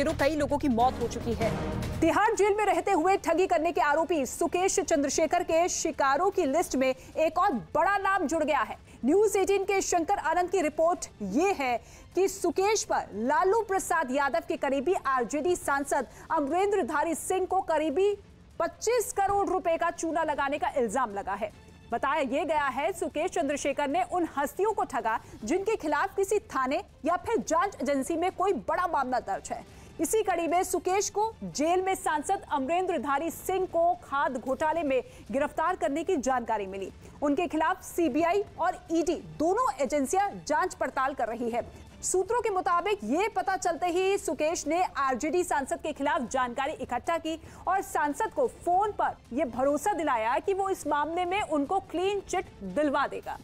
दिनों कई लोगों की मौत हो चुकी है। तिहाड़ जेल में रहते हुए ठगी करने के आरोपी सुकेश चंद्रशेखर के शिकारों की लिस्ट में एक और बड़ा नाम जुड़ गया है। न्यूज़ 18 के शंकर आनंद की रिपोर्ट ये है कि सुकेश पर लालू प्रसाद यादव के करीबी आरजेडी सांसद अमरेंद्र धारी सिंह को करीबी 25 करोड़ रुपए का चूना लगाने का इल्ज़ाम लगा है। बताया यह गया है, सुकेश चंद्रशेखर ने उन हस्तियों को ठगा जिनके खिलाफ किसी थाने या फिर जाँच एजेंसी में कोई बड़ा मामला दर्ज है। इसी कड़ी में सुकेश को जेल में सांसद अमरेंद्र धारी सिंह को खाद घोटाले में गिरफ़्तार करने की जानकारी मिली। उनके खिलाफ सीबीआई और ईडी दोनों एजेंसियाँ जाँच पड़ताल कर रही है। सूत्रों के मुताबिक ये पता चलते ही सुकेश ने आरजेडी सांसद के खिलाफ जानकारी इकट्ठा की और सांसद को फ़ोन पर यह भरोसा दिलाया कि वो इस मामले में उनको क्लीन चिट दिलवा देगा।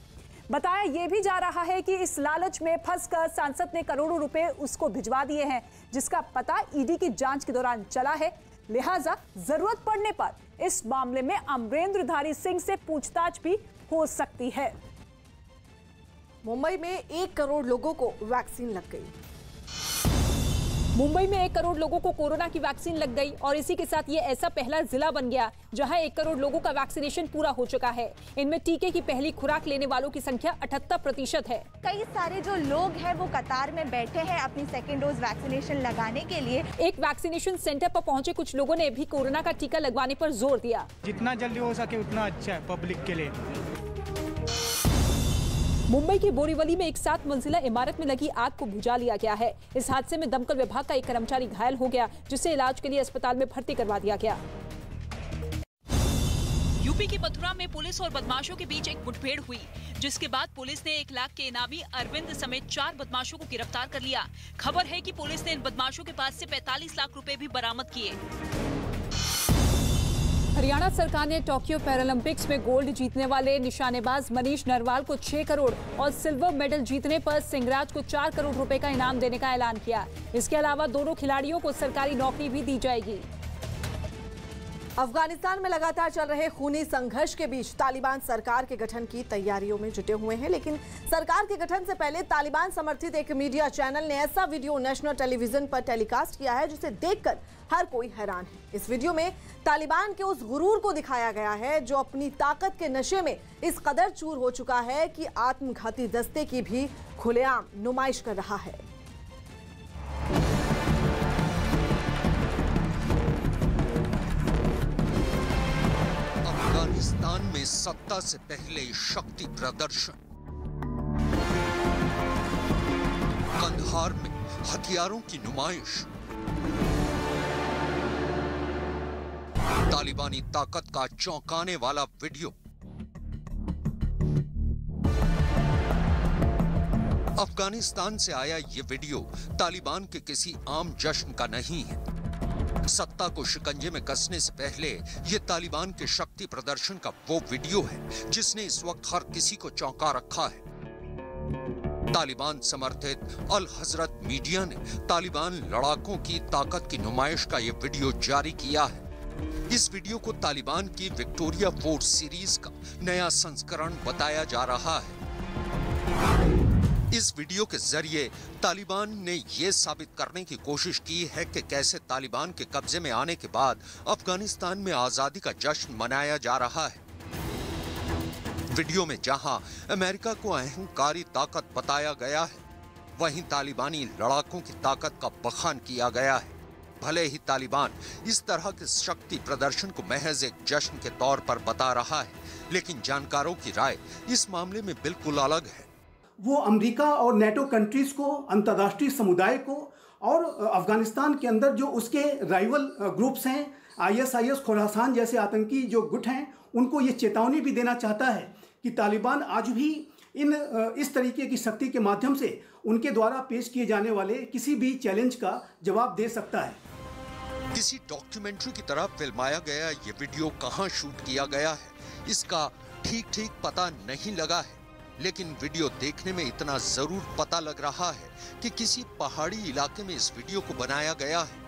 बताया यह भी जा रहा है कि इस लालच में फंसकर सांसद ने करोड़ों रुपए उसको भिजवा दिए हैं, जिसका पता ईडी की जाँच के दौरान चला है। लिहाजा ज़रूरत पड़ने पर इस मामले में अमरेंद्र धारी सिंह से पूछताछ भी हो सकती है। मुंबई में एक करोड़ लोगों को वैक्सीन लग गई। मुंबई में एक करोड़ लोगों को कोरोना की वैक्सीन लग गई और इसी के साथ ये ऐसा पहला जिला बन गया जहाँ एक करोड़ लोगों का वैक्सीनेशन पूरा हो चुका है। इनमें टीके की पहली खुराक लेने वालों की संख्या अठहत्तर प्रतिशत है। कई सारे जो लोग हैं वो कतार में बैठे हैं अपनी सेकेंड डोज वैक्सीनेशन लगाने के लिए। एक वैक्सीनेशन सेंटर पर पहुँचे कुछ लोगों ने भी कोरोना का टीका लगवाने पर ज़ोर दिया। जितना जल्दी हो सके उतना अच्छा है पब्लिक के लिए। मुंबई की बोरीवली में एक सात मंजिला इमारत में लगी आग को बुझा लिया गया है। इस हादसे में दमकल विभाग का एक कर्मचारी घायल हो गया, जिसे इलाज के लिए अस्पताल में भर्ती करवा दिया गया। यूपी के मथुरा में पुलिस और बदमाशों के बीच एक मुठभेड़ हुई, जिसके बाद पुलिस ने एक लाख के इनामी अरविंद समेत चार बदमाशों को गिरफ़्तार कर लिया। खबर है कि पुलिस ने इन बदमाशों के पास से 45 लाख रुपए भी बरामद किए। हरियाणा सरकार ने टोक्यो पैरालंपिक्स में गोल्ड जीतने वाले निशानेबाज मनीष नरवाल को 6 करोड़ और सिल्वर मेडल जीतने पर सिंगराज को 4 करोड़ रुपए का इनाम देने का ऐलान किया। इसके अलावा दोनों खिलाड़ियों को सरकारी नौकरी भी दी जाएगी। अफ़गानिस्तान में लगातार चल रहे खूनी संघर्ष के बीच तालिबान सरकार के गठन की तैयारियों में जुटे हुए हैं, लेकिन सरकार के गठन से पहले तालिबान समर्थित एक मीडिया चैनल ने ऐसा वीडियो नेशनल टेलीविज़न पर टेलीकास्ट किया है, जिसे देखकर हर कोई हैरान है। इस वीडियो में तालिबान के उस गुरूर को दिखाया गया है, जो अपनी ताकत के नशे में इस कदर चूर हो चुका है कि आत्मघाती दस्ते की भी खुलेआम नुमाइश कर रहा है। अफ़गानिस्तान में सत्ता से पहले शक्ति प्रदर्शन। कंधार में हथियारों की नुमाइश। तालिबानी ताकत का चौंकाने वाला वीडियो। अफ़गानिस्तान से आया ये वीडियो तालिबान के किसी आम जश्न का नहीं है। सत्ता को शिकंजे में कसने से पहले ये तालिबान के शक्ति प्रदर्शन का वो वीडियो है, जिसने इस वक्त हर किसी को चौंका रखा है। तालिबान समर्थित अल हज़रत मीडिया ने तालिबान लड़ाकों की ताकत की नुमाइश का ये वीडियो जारी किया है। इस वीडियो को तालिबान की विक्टोरिया फोर्स सीरीज़ का नया संस्करण बताया जा रहा है। इस वीडियो के ज़रिए तालिबान ने यह साबित करने की कोशिश की है कि कैसे तालिबान के कब्जे में आने के बाद अफ़गानिस्तान में आज़ादी का जश्न मनाया जा रहा है। वीडियो में जहाँ अमेरिका को अहंकारी ताकत बताया गया है, वहीं तालिबानी लड़ाकों की ताकत का बखान किया गया है। भले ही तालिबान इस तरह के शक्ति प्रदर्शन को महज एक जश्न के तौर पर बता रहा है, लेकिन जानकारों की राय इस मामले में बिल्कुल अलग है। वो अमेरिका और नेटो कंट्रीज़ को, अंतर्राष्ट्रीय समुदाय को और अफ़गानिस्तान के अंदर जो उसके राइवल ग्रुप्स हैं आईएसआईएस खुरासान जैसे आतंकी जो गुट हैं, उनको ये चेतावनी भी देना चाहता है कि तालिबान आज भी इन इस तरीके की शक्ति के माध्यम से उनके द्वारा पेश किए जाने वाले किसी भी चैलेंज का जवाब दे सकता है। किसी डॉक्यूमेंट्री की तरह फिल्माया गया ये वीडियो कहाँ शूट किया गया है, इसका ठीक ठीक पता नहीं लगा है। लेकिन वीडियो देखने में इतना ज़रूर पता लग रहा है कि किसी पहाड़ी इलाके में इस वीडियो को बनाया गया है।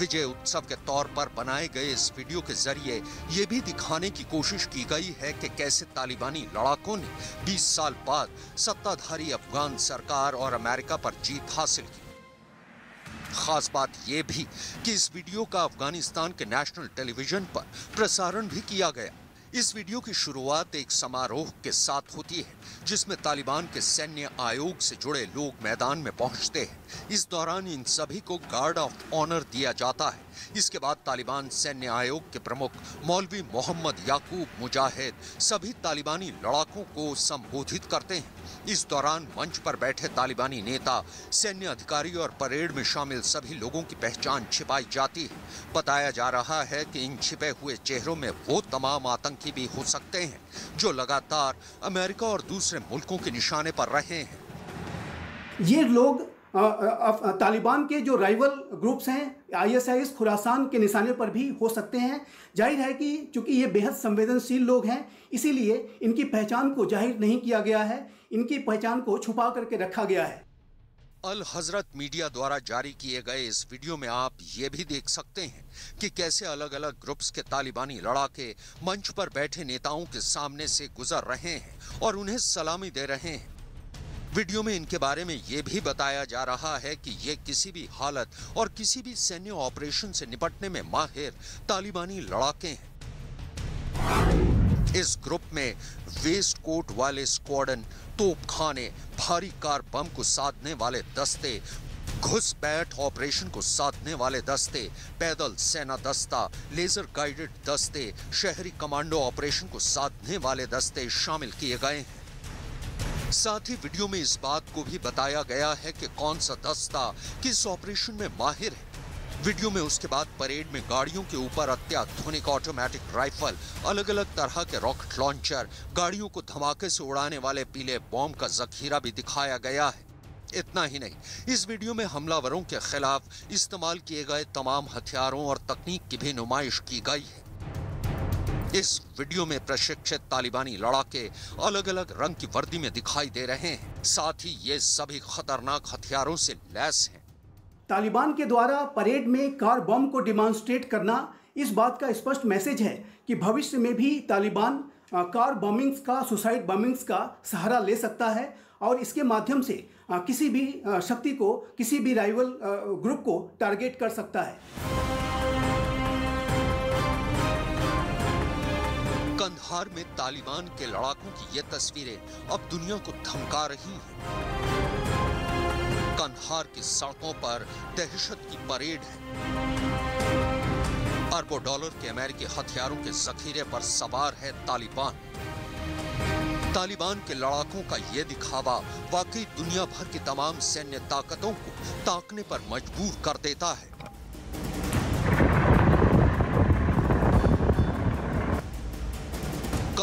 विजय उत्सव के तौर पर बनाए गए इस वीडियो के ज़रिए ये भी दिखाने की कोशिश की गई है कि कैसे तालिबानी लड़ाकों ने 20 साल बाद सत्ताधारी अफगान सरकार और अमेरिका पर जीत हासिल की। खास बात यह भी कि इस वीडियो का अफ़गानिस्तान के नेशनल टेलीविज़न पर प्रसारण भी किया गया। इस वीडियो की शुरुआत एक समारोह के साथ होती है, जिसमें तालिबान के सैन्य आयोग से जुड़े लोग मैदान में पहुँचते हैं। इस दौरान इन सभी को गार्ड ऑफ़ ऑनर दिया जाता है। इसके बाद तालिबान सैन्य आयोग के प्रमुख मौलवी मोहम्मद याकूब मुजाहिद सभी तालिबानी लड़ाकों को संबोधित करते हैं। इस दौरान मंच पर बैठे तालिबानी नेता, सैन्य अधिकारी और परेड में शामिल सभी लोगों की पहचान छिपाई जाती है। बताया जा रहा है कि इन छिपे हुए चेहरों में वो तमाम आतंकी भी हो सकते हैं, जो लगातार अमेरिका और दूसरे मुल्कों के निशाने पर रहे हैं। ये लोग तालिबान के जो राइवल ग्रुप्स हैं आईएसआईएस खुरासान के निशाने पर भी हो सकते हैं। ज़ाहिर है कि चूँकि ये बेहद संवेदनशील लोग हैं, इसीलिए इनकी पहचान को ज़ाहिर नहीं किया गया है, इनकी पहचान को छुपा करके रखा गया है। अल हज़रत मीडिया द्वारा जारी किए गए इस वीडियो में आप ये भी देख सकते हैं कि कैसे अलग अलग ग्रुप्स के तालिबानी लड़ाके मंच पर बैठे नेताओं के सामने से गुजर रहे हैं और उन्हें सलामी दे रहे हैं। वीडियो में इनके बारे में ये भी बताया जा रहा है कि ये किसी भी हालत और किसी भी सैन्य ऑपरेशन से निपटने में माहिर तालिबानी लड़ाके हैं। इस ग्रुप में वेस्ट कोट वाले स्क्वाडन तोप खाने, भारी कार बम को साधने वाले दस्ते घुसपैठ ऑपरेशन को साधने वाले दस्ते, पैदल सेना दस्ता, लेजर गाइडेड दस्ते, शहरी कमांडो ऑपरेशन को साधने वाले दस्ते शामिल किए गए हैं। साथ ही वीडियो में इस बात को भी बताया गया है कि कौन सा दस्ता किस ऑपरेशन में माहिर है। वीडियो में उसके बाद परेड में गाड़ियों के ऊपर अत्याधुनिक ऑटोमेटिक राइफल अलग अलग तरह के रॉकेट लॉन्चर गाड़ियों को धमाके से उड़ाने वाले पीले बॉम्ब का जखीरा भी दिखाया गया है। इतना ही नहीं, इस वीडियो में हमलावरों के खिलाफ इस्तेमाल किए गए तमाम हथियारों और तकनीक की भी नुमाइश की गई है। इस वीडियो में प्रशिक्षित तालिबानी लड़ाके अलग अलग रंग की वर्दी में दिखाई दे रहे हैं। साथ ही ये सभी खतरनाक हथियारों से लैस हैं। तालिबान के द्वारा परेड में कार बम को डिमॉन्स्ट्रेट करना इस बात का स्पष्ट मैसेज है कि भविष्य में भी तालिबान कार बॉम्बिंग्स का सुसाइड बॉम्बिंग्स का सहारा ले सकता है और इसके माध्यम से किसी भी शक्ति को, किसी भी राइवल ग्रुप को टारगेट कर सकता है। कंधार में तालिबान के लड़ाकों की ये तस्वीरें अब दुनिया को धमका रही हैं। कंधार की सड़कों पर दहशत की परेड है। अरबों डॉलर के अमेरिकी हथियारों के जखीरे पर सवार है तालिबान। तालिबान के लड़ाकों का यह दिखावा वाकई दुनिया भर की तमाम सैन्य ताकतों को ताकने पर मजबूर कर देता है।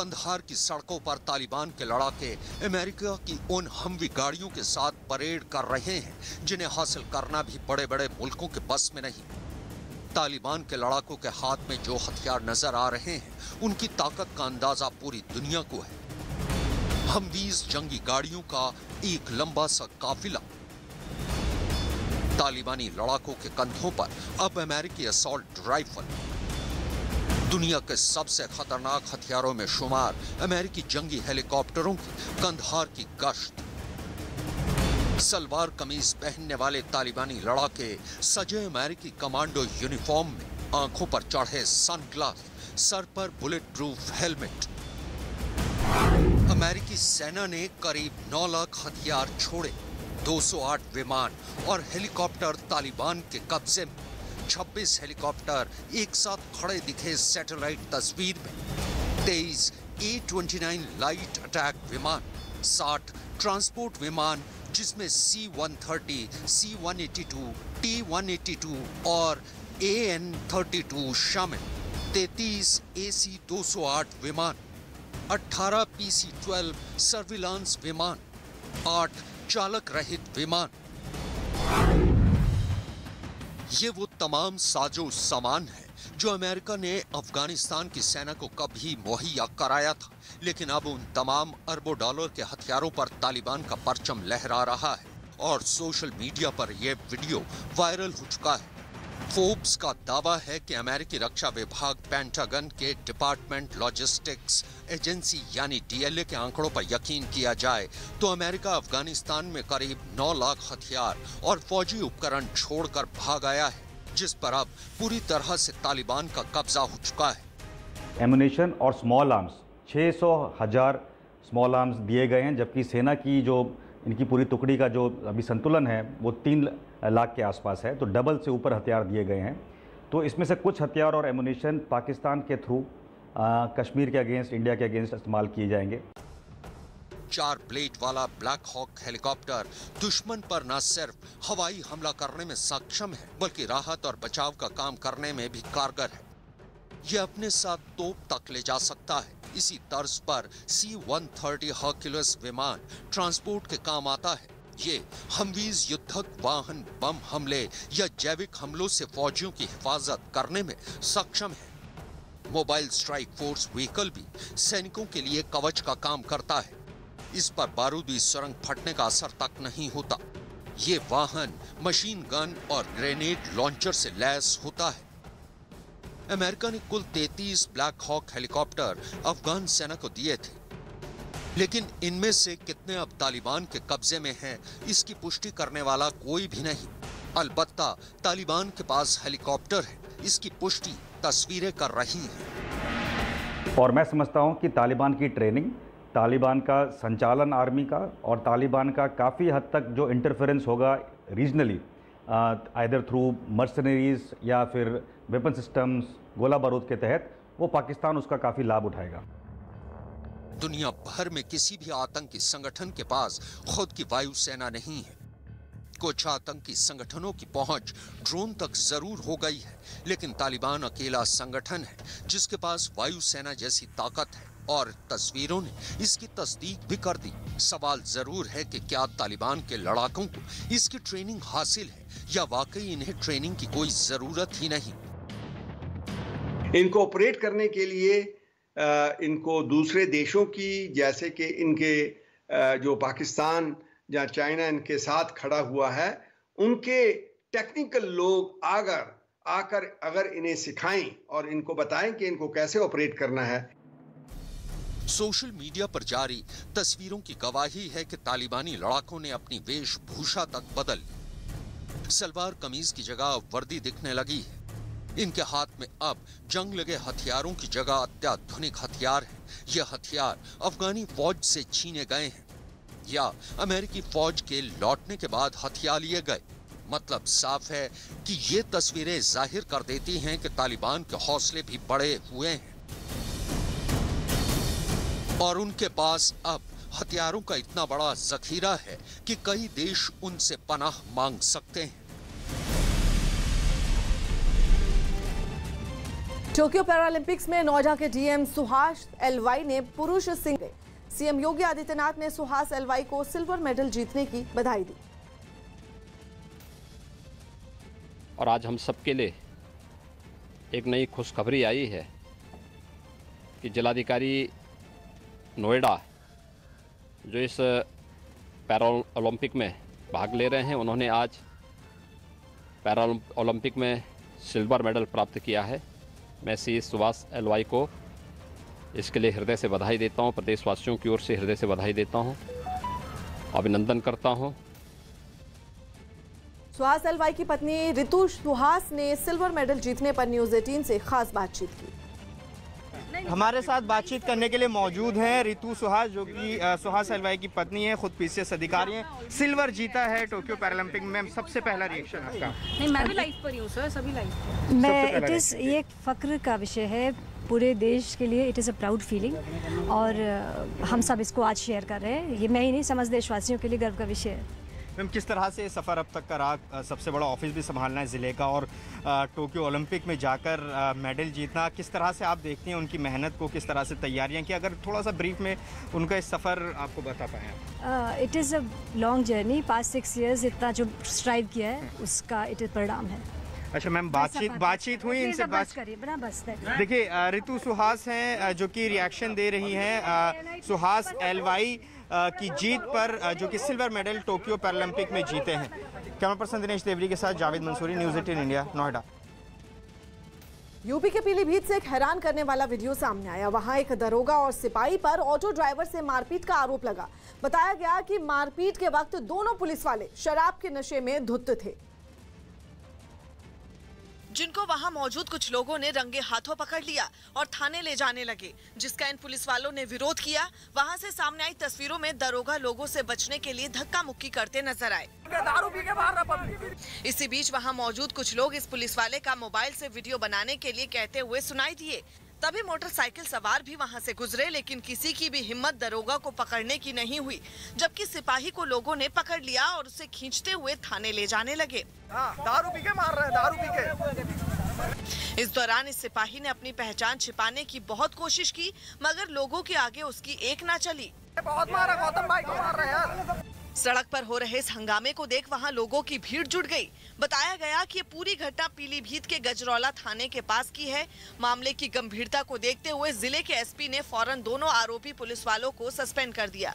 कंधार की सड़कों पर तालिबान के लड़ाके अमेरिका की उन हमवी गाड़ियों के साथ परेड कर रहे हैं, जिन्हें हासिल करना भी बड़े बड़े मुल्कों के बस में नहीं। तालिबान के लड़ाकों के हाथ में जो हथियार नज़र आ रहे हैं, उनकी ताकत का अंदाज़ा पूरी दुनिया को है। हमवीज जंगी गाड़ियों का एक लंबा सा काफिला। तालिबानी लड़ाकों के कंधों पर अब अमेरिकी असॉल्ट राइफल दुनिया के सबसे खतरनाक हथियारों में शुमार अमेरिकी जंगी हेलीकॉप्टरों की कंधार की गश्त। सलवार कमीज पहनने वाले तालिबानी लड़ाके सजे अमेरिकी कमांडो यूनिफॉर्म में आँखों पर चढ़े सनग्लास, सर पर बुलेट प्रूफ हेलमेट। अमेरिकी सेना ने करीब 9 लाख हथियार छोड़े 208 विमान और हेलीकॉप्टर तालिबान के कब्जे में। 26 हेलीकॉप्टर एक साथ खड़े दिखे सैटेलाइट तस्वीर में। 23 ए ट्वेंटी लाइट अटैक विमान 60 ट्रांसपोर्ट विमान, जिसमें C one thirty C one eighty और ए एन थर्टी टू शामिल। 33 ए सी दो सौ आठ विमान 18 पी सी ट्वेल्व सर्विलांस विमान 8 चालक रहित विमान। ये वो तमाम साजो सामान है, जो अमेरिका ने अफ़गानिस्तान की सेना को कभी मुहैया कराया था। लेकिन अब उन तमाम अरबों डॉलर के हथियारों पर तालिबान का परचम लहरा रहा है और सोशल मीडिया पर यह वीडियो वायरल हो चुका है। फोर्ब्स का दावा है कि अमेरिकी रक्षा विभाग पेंटागन के डिपार्टमेंट लॉजिस्टिक्स एजेंसी यानी डीएलए के आंकड़ों पर यकीन किया जाए तो अमेरिका अफ़गानिस्तान में करीब 9 लाख हथियार और फौजी उपकरण छोड़कर भाग आया है। जिस पर अब पूरी तरह से तालिबान का कब्जा हो चुका है। एमुनेशन और स्मॉल आर्म्स 600 हज़ार स्मॉल आर्म्स दिए गए हैं, जबकि सेना की जो, इनकी पूरी टुकड़ी का जो अभी संतुलन है, वो तीन लाख के आसपास है तो डबल से ऊपर हथियार दिए गए हैं। तो इसमें से कुछ हथियार और एमुनेशन पाकिस्तान के थ्रू कश्मीर के अगेंस्ट इंडिया के अगेंस्ट इस्तेमाल किए जाएँगे। चार ब्लेड वाला ब्लैक हॉक हेलीकॉप्टर दुश्मन पर न सिर्फ़ हवाई हमला करने में सक्षम है, बल्कि राहत और बचाव का काम करने में भी कारगर है। यह अपने साथ तोप तक ले जा सकता है। इसी तर्ज पर सी वन थर्टी विमान ट्रांसपोर्ट के काम आता है। ये हमवीज युद्धक वाहन, बम हमले या जैविक हमलों से फौजियों की हिफाजत करने में सक्षम है। मोबाइल स्ट्राइक फोर्स व्हीकल भी सैनिकों के लिए कवच का काम करता है। इस पर बारूदी सुरंग फटने का असर तक नहीं होता। ये वाहन, मशीन गन और ग्रेनेड लॉन्चर से लैस होता है। अमेरिका ने कुल 33 ब्लैक हॉक हेलीकॉप्टर अफगान सेना को दिए थे। लेकिन इनमें से कितने अब तालिबान के कब्जे में हैं, इसकी पुष्टि करने वाला कोई भी नहीं। अलबत्ता, तालिबान के पास हेलीकॉप्टर है, इसकी पुष्टि तस्वीरें कर रही हैं। और मैं समझता हूँ कि तालिबान की ट्रेनिंग तालिबान का संचालन आर्मी का और तालिबान का काफ़ी हद तक जो इंटरफेरेंस होगा रीजनली आइदर थ्रू मर्सनरीज या फिर वेपन सिस्टम्स गोला बारूद के तहत, वो पाकिस्तान उसका काफ़ी लाभ उठाएगा। दुनिया भर में किसी भी आतंकी संगठन के पास खुद की वायुसेना नहीं है। कुछ आतंकी संगठनों की पहुँच ड्रोन तक ज़रूर हो गई है, लेकिन तालिबान अकेला संगठन है, जिसके पास वायुसेना जैसी ताकत है। और तस्वीरों ने इसकी तस्दीक भी कर दी। सवाल ज़रूर है कि क्या तालिबान के लड़ाकों को इसकी ट्रेनिंग हासिल है या वाकई इन्हें ट्रेनिंग की कोई ज़रूरत ही नहीं? इनको ऑपरेट करने के लिए इनको दूसरे देशों की, जैसे कि इनके जो पाकिस्तान या चाइना इनके साथ खड़ा हुआ है, उनके टेक्निकल लोग आकर आकर अगर इन्हें सिखाएँ और इनको बताएँ कि इनको कैसे ऑपरेट करना है। सोशल मीडिया पर जारी तस्वीरों की गवाही है कि तालिबानी लड़ाकों ने अपनी वेशभूषा तक बदल ली। सलवार कमीज की जगह वर्दी दिखने लगी है। इनके हाथ में अब जंग लगे हथियारों की जगह अत्याधुनिक हथियार है। ये हथियार अफगानी फौज से छीने गए हैं या अमेरिकी फौज के लौटने के बाद हथियार लिए गए। मतलब साफ़ है कि ये तस्वीरें ज़ाहिर कर देती हैं कि तालिबान के हौसले भी बड़े हुए हैं। और उनके पास अब हथियारों का इतना बड़ा जखीरा है कि कई देश उनसे पनाह मांग सकते हैं। टोक्यो पैरालंपिक्स में नोएडा के डीएम सुहास एलवाई ने पुरुष सिंह सीएम योगी आदित्यनाथ ने सुहास एलवाई को सिल्वर मेडल जीतने की बधाई दी। और आज हम सबके लिए एक नई खुशखबरी आई है कि जिलाधिकारी नोएडा, जो इस पैरा ओलंपिक में भाग ले रहे हैं, उन्होंने आज पैरा ओलंपिक में सिल्वर मेडल प्राप्त किया है। मैं सी सुभाष एलवाई को इसके लिए हृदय से बधाई देता हूँ, प्रदेशवासियों की ओर से हृदय से बधाई देता हूँ। अभिनंदन करता हूँ। सुहास एलवाई की पत्नी रितु सुहास ने सिल्वर मेडल जीतने पर न्यूज़ 18 से खास बातचीत की। हमारे साथ बातचीत करने के लिए मौजूद हैं रितु सुहास जो कि सुहास अलवाई की पत्नी है खुद पीसीएस अधिकारी हैं। सिल्वर जीता है टोक्यो पैरालंपिक में। सबसे पहला रिएक्शन आपका? नहीं मैं भी लाइव पर ही हूँ सर सभी लाइव मैं इट इज़ ये फक्र का विषय है पूरे देश के लिए it is a proud feeling और हम सब इसको आज शेयर कर रहे हैं। ये मैं ही नहीं समझ देशवासियों के लिए गर्व का विषय है। मैम किस तरह से सफ़र अब तक का रहा सबसे बड़ा ऑफ़िस भी संभालना है ज़िले का और टोक्यो ओलंपिक में जाकर मेडल जीतना किस तरह से आप देखते हैं उनकी मेहनत को किस तरह से तैयारियाँ की? अगर थोड़ा सा ब्रीफ में उनका इस सफ़र आपको बता पाएँ it is a long journey पाँच सिक्स ईयर्स इतना जो स्ट्राइव किया है उसका इट इज़ परिणाम है। अच्छा मैम बातचीत बातचीत हुई इनसे? बात देखिए ऋतु सुहास हैं जो कि रिएक्शन दे रही हैं सुहास एलवाई की जीत पर जो कि सिल्वर मेडल टोक्यो पैरालंपिक में जीते हैं। कैमरा पर्सन दिनेश देवरी के साथ Javed Mansoori, news eighteen India, Noida. UP के पीलीभीत से एक हैरान करने वाला वीडियो सामने आया। वहाँ एक दरोगा और सिपाही पर ऑटो ड्राइवर से मारपीट का आरोप लगा। बताया गया कि मारपीट के वक्त दोनों पुलिस वाले शराब के नशे में धुत थे। जिनको वहाँ मौजूद कुछ लोगों ने रंगे हाथों पकड़ लिया और थाने ले जाने लगे, जिसका इन पुलिस वालों ने विरोध किया। वहाँ से सामने आई तस्वीरों में दरोगा लोगों से बचने के लिए धक्का मुक्की करते नज़र आए। इसी बीच वहाँ मौजूद कुछ लोग इस पुलिस वाले का मोबाइल से वीडियो बनाने के लिए कहते हुए सुनाई दिए। तभी मोटरसाइकिल सवार भी वहाँ से गुजरे लेकिन किसी की भी हिम्मत दरोगा को पकड़ने की नहीं हुई जबकि सिपाही को लोगों ने पकड़ लिया और उसे खींचते हुए थाने ले जाने लगे। हाँ, दारू पी के मार रहे हैं दारू पी के। इस दौरान इस सिपाही ने अपनी पहचान छिपाने की बहुत कोशिश की मगर लोगों के आगे उसकी एक ना चली। बहुत मारा गौतम भाई को मार रहे हैं। सड़क पर हो रहे इस हंगामे को देख वहाँ लोगों की भीड़ जुट गई। बताया गया कि ये पूरी घटना पीलीभीत के गजरौला थाने के पास की है। मामले की गंभीरता को देखते हुए ज़िले के एसपी ने फ़ौरन दोनों आरोपी पुलिस वालों को सस्पेंड कर दिया।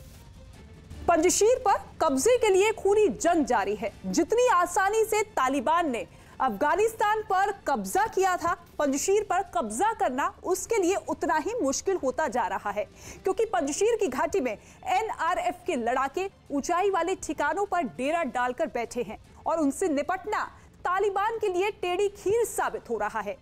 पंजशीर पर कब्जे के लिए खूनी जंग जारी है। जितनी आसानी से तालिबान ने अफ़गानिस्तान पर कब्जा किया था पंजशीर पर कब्जा करना उसके लिए उतना ही मुश्किल होता जा रहा है, क्योंकि पंजशीर की घाटी में एनआरएफ के लड़ाके ऊंचाई वाले ठिकानों पर डेरा डालकर बैठे हैं और उनसे निपटना तालिबान के लिए टेढ़ी खीर साबित हो रहा है।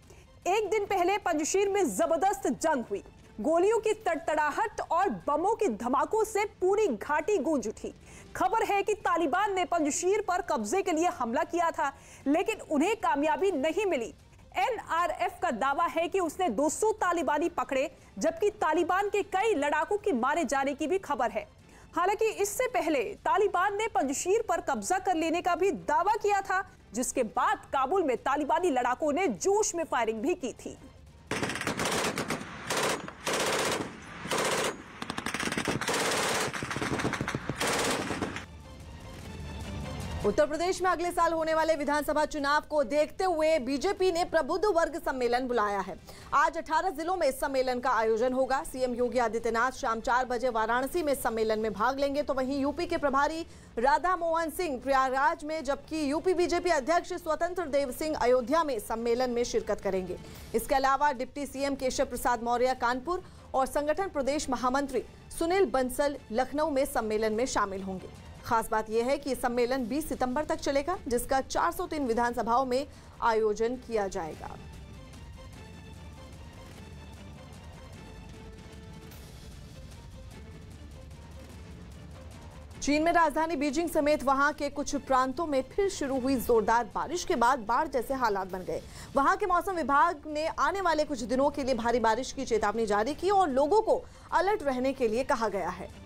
एक दिन पहले पंजशीर में ज़बरदस्त जंग हुई। गोलियों की तड़तड़ाहट और बमों के धमाकों से पूरी घाटी गूंज उठी। खबर है कि तालिबान ने पंजशीर पर कब्जे के लिए हमला किया था, लेकिन उन्हें कामयाबी नहीं मिली। एनआरएफ का दावा है कि उसने 200 तालिबानी पकड़े, जबकि तालिबान के कई लड़ाकों के मारे जाने की भी खबर है। हालाँकि इससे पहले तालिबान ने पंजशीर पर कब्जा कर लेने का भी दावा किया था, जिसके बाद काबुल में तालिबानी लड़ाकों ने जोश में फायरिंग भी की थी। उत्तर प्रदेश में अगले साल होने वाले विधानसभा चुनाव को देखते हुए बीजेपी ने प्रबुद्ध वर्ग सम्मेलन बुलाया है। आज 18 जिलों में इस सम्मेलन का आयोजन होगा। सीएम योगी आदित्यनाथ शाम चार बजे वाराणसी में सम्मेलन में भाग लेंगे। तो वहीं यूपी के प्रभारी राधा मोहन सिंह प्रयागराज में, जबकि यूपी बीजेपी अध्यक्ष स्वतंत्र देव सिंह अयोध्या में सम्मेलन में शिरकत करेंगे। इसके अलावा डिप्टी सीएम केशव प्रसाद मौर्य कानपुर और संगठन प्रदेश महामंत्री सुनील बंसल लखनऊ में सम्मेलन में शामिल होंगे। खास बात यह है कि सम्मेलन 20 सितंबर तक चलेगा, जिसका 403 विधानसभाओं में आयोजन किया जाएगा। चीन में राजधानी बीजिंग समेत वहाँ के कुछ प्रांतों में फिर शुरू हुई जोरदार बारिश के बाद बाढ़ जैसे हालात बन गए। वहाँ के मौसम विभाग ने आने वाले कुछ दिनों के लिए भारी बारिश की चेतावनी जारी की और लोगों को अलर्ट रहने के लिए कहा गया है।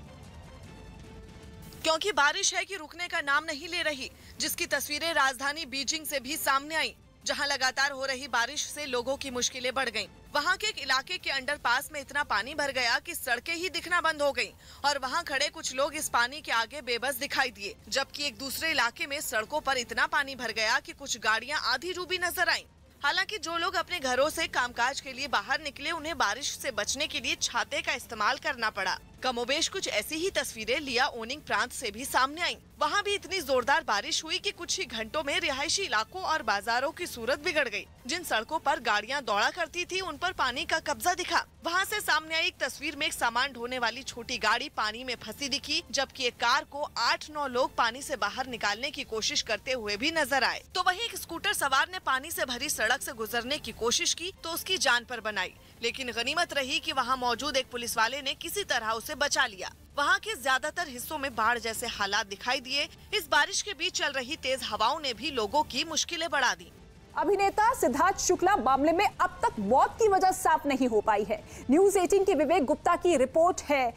क्योंकि बारिश है कि रुकने का नाम नहीं ले रही, जिसकी तस्वीरें राजधानी बीजिंग से भी सामने आई, जहाँ लगातार हो रही बारिश से लोगों की मुश्किलें बढ़ गईं। वहाँ के एक इलाके के अंडरपास में इतना पानी भर गया कि सड़कें ही दिखना बंद हो गईं, और वहाँ खड़े कुछ लोग इस पानी के आगे बेबस दिखाई दिए, जबकि एक दूसरे इलाके में सड़कों पर इतना पानी भर गया कि कुछ गाड़ियाँ आधी डूबी नज़र आईं। हालाँकि जो लोग अपने घरों से कामकाज के लिए बाहर निकले, उन्हें बारिश से बचने के लिए छाते का इस्तेमाल करना पड़ा। कमोबेश कुछ ऐसी ही तस्वीरें लिया ओनिंग प्रांत से भी सामने आई। वहाँ भी इतनी जोरदार बारिश हुई कि कुछ ही घंटों में रिहायशी इलाकों और बाजारों की सूरत बिगड़ गई। जिन सड़कों पर गाड़ियाँ दौड़ा करती थी, उन पर पानी का कब्जा दिखा। वहाँ से सामने आई एक तस्वीर में एक सामान ढोने वाली छोटी गाड़ी पानी में फंसी दिखी, जबकि एक कार को आठ नौ लोग पानी से बाहर निकालने की कोशिश करते हुए भी नज़र आए। तो वही एक स्कूटर सवार ने पानी से भरी सड़क से गुजरने की कोशिश की तो उसकी जान पर बनाई। लेकिन गनीमत रही कि वहाँ मौजूद एक पुलिस वाले ने किसी तरह उसे बचा लिया। वहाँ के ज़्यादातर हिस्सों में बाढ़ जैसे हालात दिखाई दिए। इस बारिश के बीच चल रही तेज हवाओं ने भी लोगों की मुश्किलें बढ़ा दी। अभिनेता सिद्धार्थ शुक्ला मामले में अब तक मौत की वजह साफ़ नहीं हो पाई है। न्यूज़ 18 के विवेक गुप्ता की रिपोर्ट है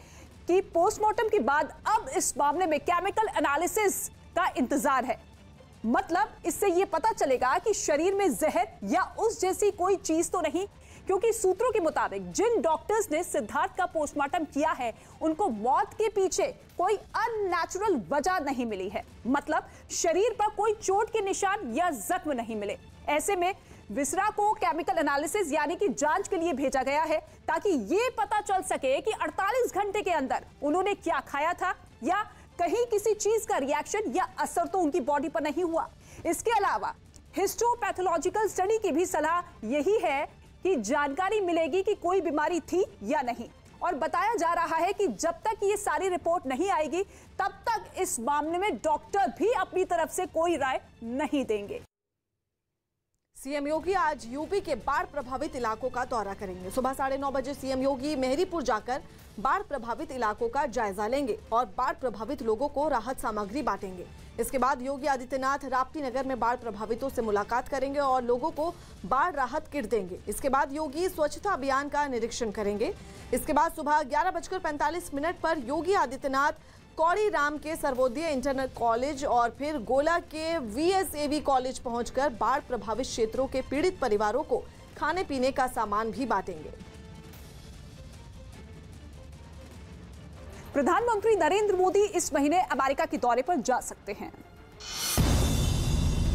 कि पोस्टमार्टम के बाद अब इस मामले में केमिकल एनालिसिस का इंतज़ार है। मतलब इससे यह पता चलेगा कि शरीर में जहर या उस जैसी कोई चीज़ तो नहीं, क्योंकि सूत्रों के मुताबिक जिन डॉक्टर्स ने सिद्धार्थ का पोस्टमार्टम किया है, उनको मौत के पीछे कोई अननेचुरल वजह नहीं मिली है। मतलब शरीर पर कोई चोट के निशान या जख्म नहीं मिले। ऐसे में विसरा को केमिकल एनालिसिस यानी कि जाँच के लिए भेजा गया है, ताकि ये पता चल सके कि 48 घंटे के अंदर उन्होंने क्या खाया था या कहीं किसी चीज़ का रिएक्शन या असर तो उनकी बॉडी पर नहीं हुआ। इसके अलावा हिस्टोपैथोलॉजिकल स्टडी की भी सलाह यही है कि जानकारी मिलेगी कि कोई बीमारी थी या नहीं। और बताया जा रहा है कि जब तक ये सारी रिपोर्ट नहीं आएगी, तब तक इस मामले में डॉक्टर भी अपनी तरफ़ से कोई राय नहीं देंगे। सीएम योगी आज यूपी के बाढ़ प्रभावित इलाकों का दौरा करेंगे। सुबह साढ़े नौ बजे सीएम योगी मेहरीपुर जाकर बाढ़ प्रभावित इलाकों का जायजा लेंगे और बाढ़ प्रभावित लोगों को राहत सामग्री बांटेंगे। इसके बाद योगी आदित्यनाथ राप्ती नगर में बाढ़ प्रभावितों से मुलाकात करेंगे और लोगों को बाढ़ राहत किट देंगे। इसके बाद योगी स्वच्छता अभियान का निरीक्षण करेंगे। इसके बाद सुबह ग्यारह बजकर पैंतालीस मिनट पर योगी आदित्यनाथ कौड़ी राम के सर्वोदय इंटरनल कॉलेज और फिर गोला के वीएसएवी कॉलेज पहुंचकर बाढ़ प्रभावित क्षेत्रों के पीड़ित परिवारों को खाने पीने का सामान भी बांटेंगे। प्रधानमंत्री नरेंद्र मोदी इस महीने अमेरिका के दौरे पर जा सकते हैं।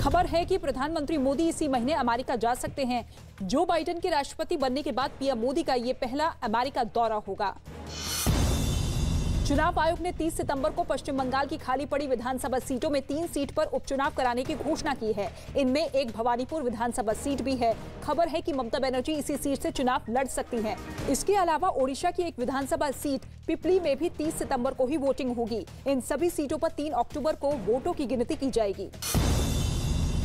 खबर है कि प्रधानमंत्री मोदी इसी महीने अमेरिका जा सकते हैं। जो बाइडेन के राष्ट्रपति बनने के बाद पीएम मोदी का ये पहला अमेरिका दौरा होगा। चुनाव आयोग ने 30 सितंबर को पश्चिम बंगाल की खाली पड़ी विधानसभा सीटों में तीन सीट पर उपचुनाव कराने की घोषणा की है। इनमें एक भवानीपुर विधानसभा सीट भी है। खबर है कि ममता बनर्जी इसी सीट से चुनाव लड़ सकती हैं। इसके अलावा ओडिशा की एक विधानसभा सीट पिपली में भी 30 सितंबर को ही वोटिंग होगी। इन सभी सीटों पर तीन अक्टूबर को वोटों की गिनती की जाएगी।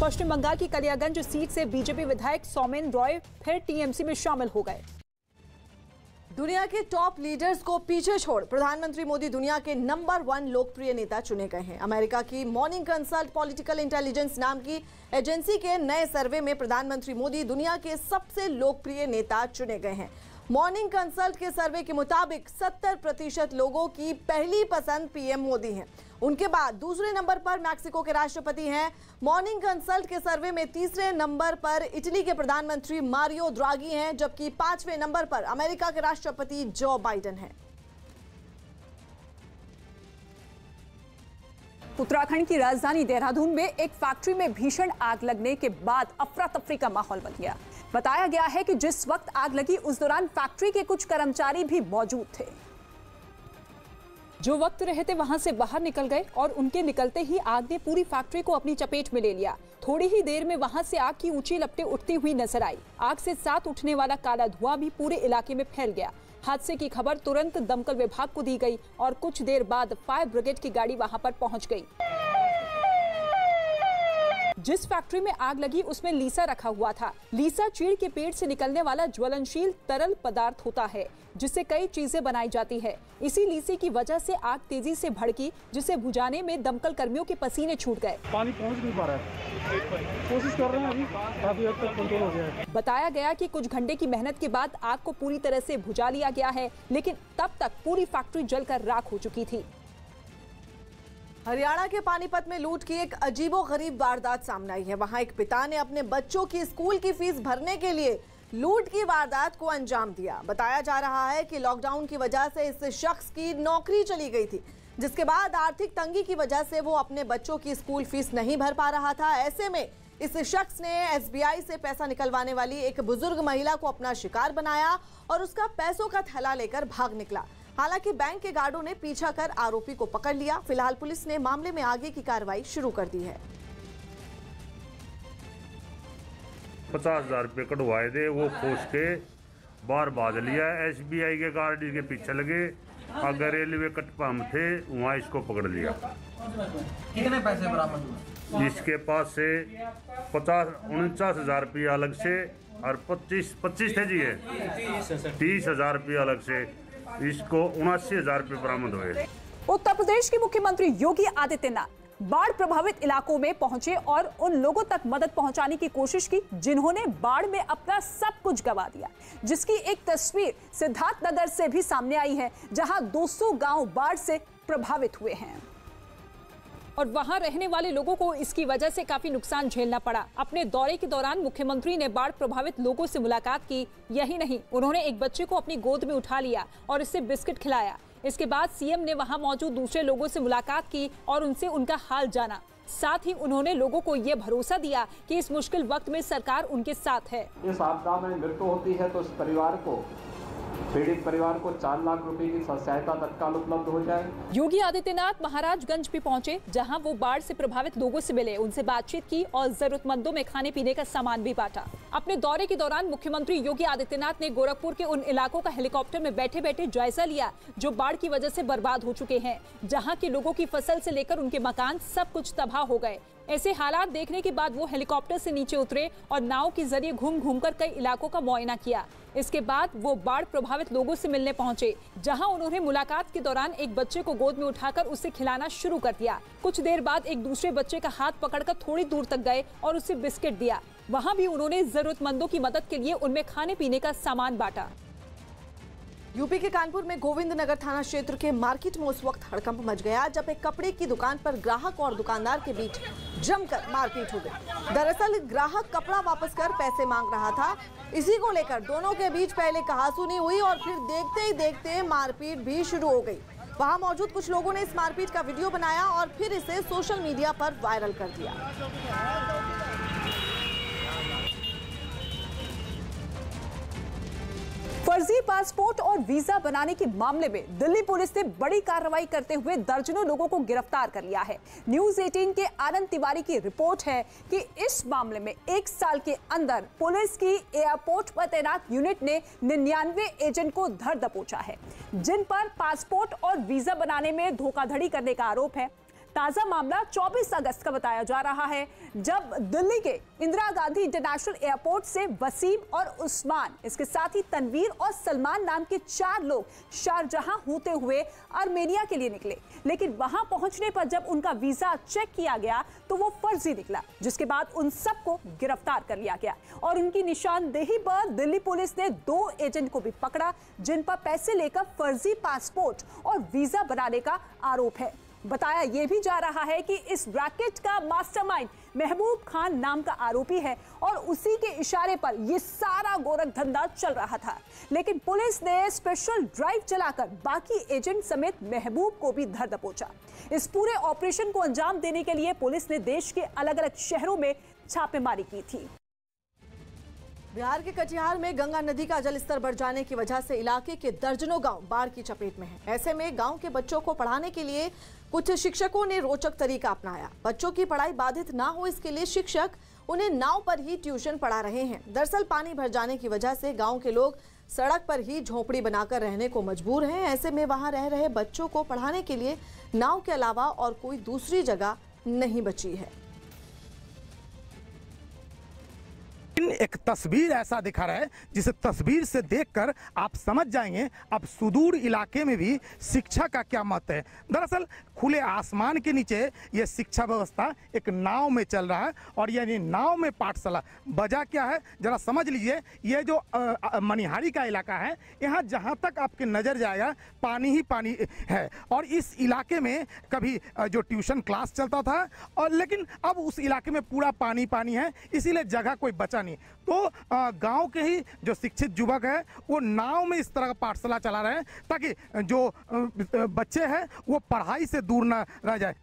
पश्चिम बंगाल की कलियागंज सीट से बीजेपी विधायक सौमेन रॉय फिर टीएमसी में शामिल हो गए। दुनिया के टॉप लीडर्स को पीछे छोड़ प्रधानमंत्री मोदी दुनिया के नंबर वन लोकप्रिय नेता चुने गए हैं। अमेरिका की मॉर्निंग कंसल्ट पॉलिटिकल इंटेलिजेंस नाम की एजेंसी के नए सर्वे में प्रधानमंत्री मोदी दुनिया के सबसे लोकप्रिय नेता चुने गए हैं। मॉर्निंग कंसल्ट के सर्वे के मुताबिक 70 प्रतिशत लोगों की पहली पसंद पीएम मोदी हैं। उनके बाद दूसरे नंबर पर मैक्सिको के राष्ट्रपति हैं। मॉर्निंग कंसल्ट के सर्वे में तीसरे नंबर पर इटली के प्रधानमंत्री मारियो द्रागी हैं, जबकि पाँचवें नंबर पर अमेरिका के राष्ट्रपति जो बाइडेन हैं। उत्तराखंड की राजधानी देहरादून में एक फैक्ट्री में भीषण आग लगने के बाद अफरा तफरी का माहौल बन गया। बताया गया है कि जिस वक्त आग लगी, उस दौरान फैक्ट्री के कुछ कर्मचारी भी मौजूद थे। जो वक्त रहते वहाँ से बाहर निकल गए और उनके निकलते ही आग ने पूरी फैक्ट्री को अपनी चपेट में ले लिया। थोड़ी ही देर में वहाँ से आग की ऊँची लपटे उठती हुई नज़र आई। आग से साथ उठने वाला काला धुआँ भी पूरे इलाके में फैल गया। हादसे की खबर तुरंत दमकल विभाग को दी गई और कुछ देर बाद फायर ब्रिगेड की गाड़ी वहाँ पर पहुँच गई। जिस फैक्ट्री में आग लगी उसमें लीसा रखा हुआ था। लीसा चीड़ के पेड़ से निकलने वाला ज्वलनशील तरल पदार्थ होता है जिससे कई चीज़ें बनाई जाती है। इसी लीसे की वजह से आग तेज़ी से भड़की जिसे बुझाने में दमकल कर्मियों के पसीने छूट गए। पानी पहुँच नहीं पा रहा है। कोशिश कर रहे हैं अभी काफ़ी हद तक कंट्रोल हो गया है। बताया गया कि कुछ घंटे की मेहनत के बाद आग को पूरी तरह से बुझा लिया गया है लेकिन तब तक पूरी फैक्ट्री जलकर राख हो चुकी थी। हरियाणा के पानीपत में लूट की एक अजीबो गरीब वारदात सामने आई है। वहाँ एक पिता ने अपने बच्चों की स्कूल की फ़ीस भरने के लिए लूट की वारदात को अंजाम दिया। बताया जा रहा है कि लॉकडाउन की वजह से इस शख्स की नौकरी चली गई थी, जिसके बाद आर्थिक तंगी की वजह से वो अपने बच्चों की स्कूल फ़ीस नहीं भर पा रहा था। ऐसे में इस शख्स ने एसबीआई से पैसा निकलवाने वाली एक बुज़ुर्ग महिला को अपना शिकार बनाया और उसका पैसों का थैला लेकर भाग निकला। हालाँकि बैंक के गार्डों ने पीछा कर आरोपी को पकड़ लिया। फ़िलहाल पुलिस ने मामले में आगे की कार्रवाई शुरू कर दी है। पचास हज़ार रुपये कटवाए थे वो खोस के बाहर बाज लिया। एसबीआई के गार्ड के पीछे लगे अगर रेलवे कट पंप थे वहाँ इसको पकड़ लिया। कितने पैसे बरामद हुए? इसके पास से पचास उनचास हज़ार रुपया अलग से और पच्चीस पच्चीस थे जी ये। तीस हज़ार रुपया अलग से। इसको उनासी हज़ार रूपए बरामद हुए। उत्तर प्रदेश के मुख्यमंत्री योगी आदित्यनाथ बाढ़ प्रभावित इलाकों में पहुँचे और उन लोगों तक मदद पहुँचाने की कोशिश की जिन्होंने बाढ़ में अपना सब कुछ गवा दिया। जिसकी एक तस्वीर सिद्धार्थनगर से भी सामने आई है, जहाँ 200 गाँव बाढ़ से प्रभावित हुए हैं। और वहाँ रहने वाले लोगों को इसकी वजह से काफ़ी नुकसान झेलना पड़ा। अपने दौरे के दौरान मुख्यमंत्री ने बाढ़ प्रभावित लोगों से मुलाकात की। यही नहीं, उन्होंने एक बच्चे को अपनी गोद में उठा लिया और इससे बिस्किट खिलाया। इसके बाद सीएम ने वहाँ मौजूद दूसरे लोगों से मुलाकात की और उनसे उनका हाल जाना। साथ ही उन्होंने लोगों को ये भरोसा दिया कि इस मुश्किल वक्त में सरकार उनके साथ है। इस आपदा में मृत्यु होती है तो इस परिवार को पीड़ित परिवार को चार लाख रुपए की सहायता तत्काल उपलब्ध हो जाए। योगी आदित्यनाथ महाराजगंज भी पहुँचे, जहाँ वो बाढ़ से प्रभावित लोगों से मिले। उनसे बातचीत की और जरूरतमंदों में खाने पीने का सामान भी बांटा। अपने दौरे के दौरान मुख्यमंत्री योगी आदित्यनाथ ने गोरखपुर के उन इलाकों का हेलीकॉप्टर में बैठे बैठे जायजा लिया, जो बाढ़ की वजह से बर्बाद हो चुके हैं, जहाँ के लोगों की फ़सल से लेकर उनके मकान सब कुछ तबाह हो गए। ऐसे हालात देखने के बाद वो हेलीकॉप्टर से नीचे उतरे और नाव के ज़रिए घूम घूम कर कई इलाकों का मुआयना किया। इसके बाद वो बाढ़ प्रभावित लोगों से मिलने पहुँचे, जहाँ उन्होंने मुलाकात के दौरान एक बच्चे को गोद में उठाकर उसे खिलाना शुरू कर दिया। कुछ देर बाद एक दूसरे बच्चे का हाथ पकड़कर थोड़ी दूर तक गए और उसे बिस्किट दिया। वहाँ भी उन्होंने जरूरतमंदों की मदद के लिए उनमें खाने पीने का सामान बांटा। यूपी के कानपुर में गोविंद नगर थाना क्षेत्र के मार्केट में उस वक्त हड़कंप मच गया, जब एक कपड़े की दुकान पर ग्राहक और दुकानदार के बीच जमकर मारपीट हो गई। दरअसल, ग्राहक कपड़ा वापस कर पैसे मांग रहा था। इसी को लेकर दोनों के बीच पहले कहासुनी हुई और फिर देखते ही देखते मारपीट भी शुरू हो गई। वहाँ मौजूद कुछ लोगों ने इस मारपीट का वीडियो बनाया और फिर इसे सोशल मीडिया पर वायरल कर दिया। फर्जी पासपोर्ट और वीज़ा बनाने के मामले में दिल्ली पुलिस ने बड़ी कार्रवाई करते हुए दर्जनों लोगं को गिरफ़्तार कर लिया है। न्यूज़ 18 के आनंद तिवारी की रिपोर्ट है कि इस मामले में एक साल के अंदर पुलिस की एयरपोर्ट पर तैनात यूनिट ने निन्यानवे एजेंट को धर दबोचा है, जिन पर पासपोर्ट और वीज़ा बनाने में धोखाधड़ी करने का आरोप है। ताज़ा मामला 24 अगस्त का बताया जा रहा है, जब दिल्ली के इंदिरा गांधी इंटरनेशनल एयरपोर्ट से वसीम और उस्मान, इसके साथ ही तनवीर और सलमान नाम के चार लोग शारजहां होते हुए आर्मेनिया के लिए निकले। लेकिन वहाँ पहुँचने पर जब उनका वीज़ा चेक किया गया तो वो फर्जी निकला, जिसके बाद उन सबको गिरफ़्तार कर लिया गया। और उनकी निशानदेही पर दिल्ली पुलिस ने दो एजेंट को भी पकड़ा, जिन पर पैसे लेकर फर्जी पासपोर्ट और वीज़ा बनाने का आरोप है। बताया यह भी जा रहा है कि इस रैकेट का मास्टरमाइंड महबूब खान नाम का आरोपी है और उसी के इशारे पर यह सारा गोरख धंधा चल रहा था। लेकिन पुलिस ने स्पेशल ड्राइव चलाकर बाकी एजेंट समेत महबूब को भी धर दबोचा। इस पूरे ऑपरेशन को अंजाम देने के लिए पुलिस ने देश के अलग अलग शहरों में छापेमारी की थी। बिहार के कटिहार में गंगा नदी का जलस्तर बढ़ जाने की वजह से इलाके के दर्जनों गाँव बाढ़ की चपेट में हैं। ऐसे में गाँव के बच्चों को पढ़ाने के लिए कुछ शिक्षकों ने रोचक तरीका अपनाया। बच्चों की पढ़ाई बाधित ना हो इसके लिए शिक्षक उन्हें नाव पर ही ट्यूशन पढ़ा रहे हैं। दरअसल पानी भर जाने की वजह से गाँव के लोग सड़क पर ही झोपड़ी बनाकर रहने को मजबूर हैं। ऐसे में वहाँ रह रहे बच्चों को पढ़ाने के लिए नाव के अलावा और कोई दूसरी जगह नहीं बची है। एक तस्वीर ऐसा दिखा रहा है, जिसे तस्वीर से देखकर आप समझ जाएँगे, अब सुदूर इलाके में भी शिक्षा का क्या मत है। दरअसल, खुले आसमान के नीचे ये शिक्षा व्यवस्था एक नाव में चल रहा है, और यानी नाव में पाठशाला। वजह क्या है? जरा समझ लीजिए, ये जो मनिहारी का इलाका है, यहाँ जहाँ तक आपके नज़र जाएगा पानी ही पानी है। और इस इलाके में कभी जो ट्यूशन क्लास चलता था, और लेकिन अब उस इलाके में पूरा पानी पानी है, इसीलिए जगह कोई बचा नहीं। तो गाँव के ही जो शिक्षित युवक है, वो नाव में इस तरह का पाठशाला चला रहे हैं ताकि जो बच्चे हैं, वो पढ़ाई से दूर ना रह जाए।